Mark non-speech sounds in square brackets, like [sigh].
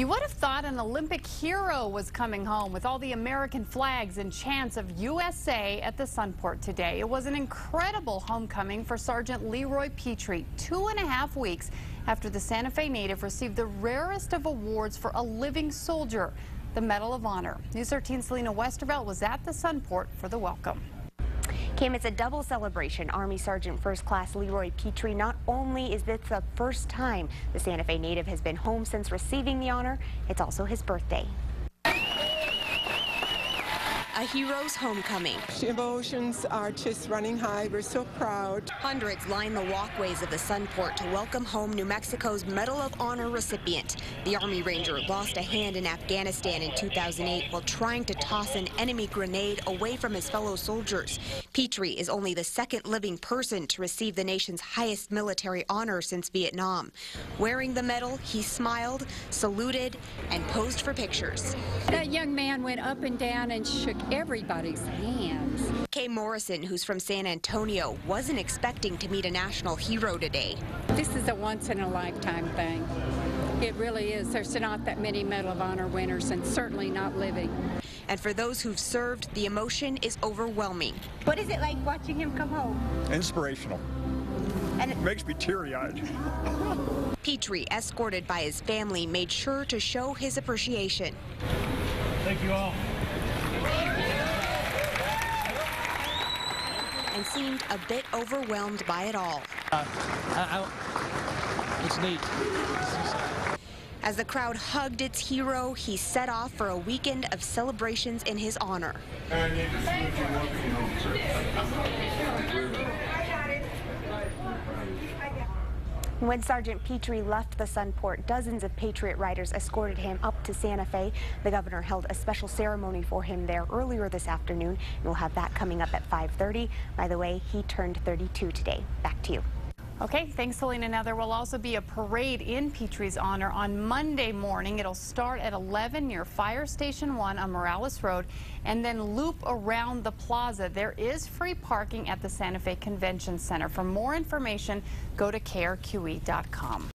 You would have thought an Olympic hero was coming home with all the American flags and chants of USA at the Sunport today. It was an incredible homecoming for Sergeant Leroy Petry, two and a half weeks after the Santa Fe native received the rarest of awards for a living soldier, the Medal of Honor. News 13's Celina Westervelt was at the Sunport for the welcome. Kim, it's a double celebration. Army Sergeant First Class Leroy Petry. Not only is this the first time the Santa Fe native has been home since receiving the honor, it's also his birthday. A hero's homecoming. Emotions are just running high. We're so proud. Hundreds line the walkways of the Sunport to welcome home New Mexico's Medal of Honor recipient. The Army Ranger lost a hand in Afghanistan in 2008 while trying to toss an enemy grenade away from his fellow soldiers. Petry is only the second living person to receive the nation's highest military honor since Vietnam. Wearing the medal, he smiled, saluted, and posed for pictures. That young man went up and down and shook everybody's hands. Kay Morrison, who's from San Antonio, wasn't expecting to meet a national hero today. This is a once in a lifetime thing. It really is. There's not that many Medal of Honor winners, and certainly not living. And for those who've served, the emotion is overwhelming. What is it like watching him come home? Inspirational. And it makes me teary-eyed. [laughs] Petry, escorted by his family, made sure to show his appreciation. Thank you all. And seemed a bit overwhelmed by it all. Uh, I, I, it's neat. As the crowd hugged its hero, he set off for a weekend of celebrations in his honor. When Sergeant Petry left the Sunport, dozens of Patriot riders escorted him up to Santa Fe. The governor held a special ceremony for him there earlier this afternoon, and we'll have that coming up at 5.30. By the way, he turned 32 today. Back to you. Okay, thanks, Celina. Now, there will also be a parade in Petry's honor on Monday morning. It'll start at 11 near Fire Station 1 on Murales Road and then loop around the plaza. There is free parking at the Santa Fe Convention Center. For more information, go to krqe.com.